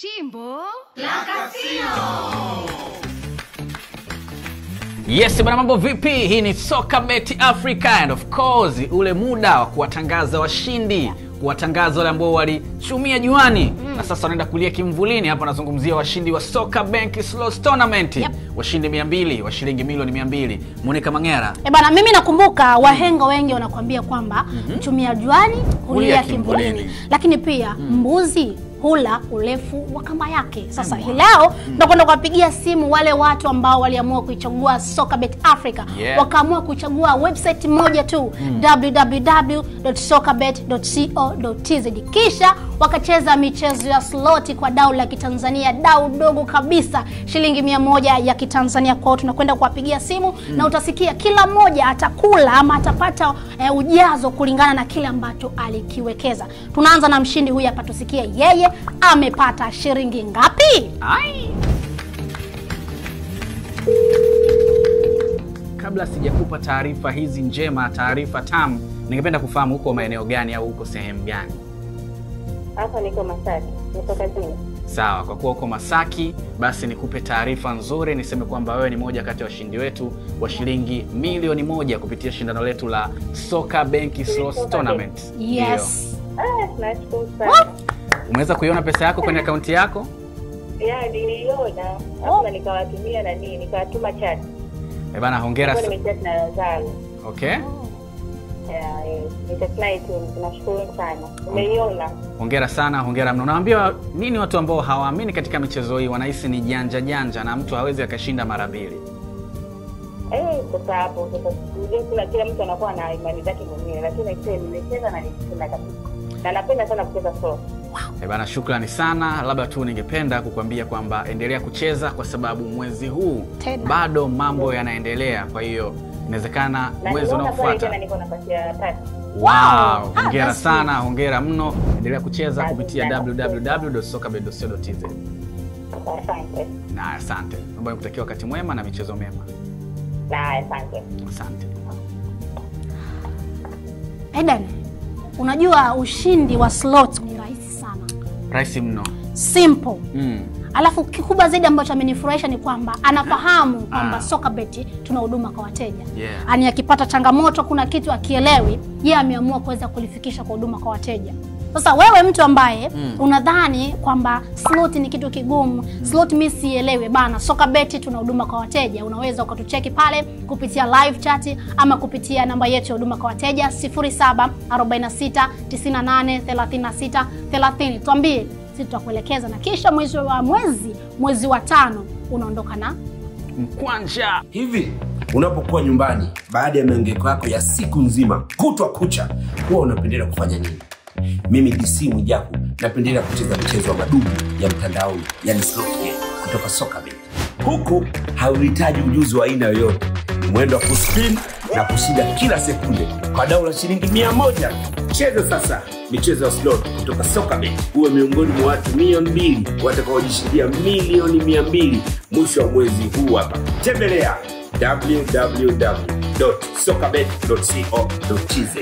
Chimbo Yes bana, mambo vipi? Hii ni Soka Bet Africa and of course ule muda wa kuwatangaza washindi, kuwatangaza wale ambao walichumia juani mm. na sasa wanaenda kulia kimvulini. Hapa nazungumzia washindi wa Soka Bank Slots Tournament, Yep. washindi 200 wa shilingi milioni 200. Monica Mangera E bana, mimi nakumbuka wahenga wengi wanakuambia kwamba mm -hmm. chumia juani kulia kimvulini, lakini pia mm. mbuzi hula urefu wa kamba yake. Sasa hii leo tunakwenda kuwapigia simu wale watu ambao waliamua kuichagua Sokabet Africa Yeah. wakaamua kuchagua website moja tu www.sokabet.co.tz kisha wakacheza michezo ya sloti kwa dau la Kitanzania, dau dogo kabisa, shilingi mia moja ya Kitanzania. Kwao tunakwenda kuwapigia simu na utasikia kila mmoja atakula ama atapata eh, ujazo kulingana na kile ambacho alikiwekeza. Tunaanza na mshindi huyu hapa, tusikie yeye amepata shilingi ngapi. Ai. Kabla sijakupa taarifa hizi njema, taarifa tamu, ningependa kufahamu huko maeneo gani au huko sehemu gani? Hapa niko Masaki, niko kazini. Sawa, kwa kuwa uko Masaki, basi nikupe taarifa nzuri, niseme kwamba wewe ni moja kati ya wa washindi wetu wa shilingi milioni moja kupitia shindano letu la Soka Bank Slots Tournament. Yes. Ah, nashukuru sana. Umeweza kuiona pesa yako kwenye akaunti yako? Ya, niliona alafu na nikawatumia na nini, nikawatuma chat. Eh bana, hongera. Kwa sa- nimechat na wenzangu. Okay. Ya, eh, sana. Umeiona? Hongera sana, hongera mno. Naambia nini watu ambao hawaamini katika michezo hii, wanahisi ni janja janja na mtu hawezi akashinda mara mbili. Eh, sasa hapo sasa kila kila mtu anakuwa na imani zake mwenyewe, lakini nimecheza na nilishinda kabisa. Na napenda sana kucheza soka. Wow. bana, shukrani sana. Labda tu ningependa kukwambia kwamba endelea kucheza kwa sababu mwezi huu Tena. bado mambo yanaendelea, kwa hiyo inawezekana mwezi unaofuata. Wow, Ah, hongera ah, sana, hongera mno. Endelea kucheza kupitia www.sokabet.co.tz. Asante. Na asante. Naomba nikutakia wakati mwema na michezo mema. Na asante. Asante. Eden, unajua ushindi wa slot ni rahisi sana, Rahisi mno. simple Mm. alafu kikubwa zaidi ambacho amenifurahisha ni kwamba anafahamu kwamba Ah. Sokabet tuna huduma kwa wateja Yeah. ani akipata changamoto kuna kitu akielewi yeye ameamua kuweza kulifikisha kwa huduma kwa wateja sasa wewe mtu ambaye Mm. unadhani kwamba slot ni kitu kigumu mm. slot mimi sielewe bana Sokabet tuna huduma kwa wateja unaweza ukatucheki pale kupitia live chat ama kupitia namba yetu ya huduma kwa wateja 0746 98 36 30 tuambie sisi tutakuelekeza na kisha mwezi wa mwezi mwezi wa tano unaondoka na Mkwanja. hivi unapokuwa nyumbani baada ya maangaiko yako ya siku nzima kutwa kucha huwa unapendelea kufanya nini mimi dc mwijaku napendelea kucheza mchezo wa madumu ya mtandaoni yani slot game kutoka sokabet huku hauhitaji ujuzi wa aina yoyote. Mwendo wa kuspin na kushinda kila sekunde kwa dau la shilingi mia moja. Cheza sasa michezo ya slot kutoka sokabet uwe miongoni mwa watu milioni mbili watakaojishindia milioni mia mbili mwisho wa mwezi huu hapa. Tembelea www.sokabet.co.tz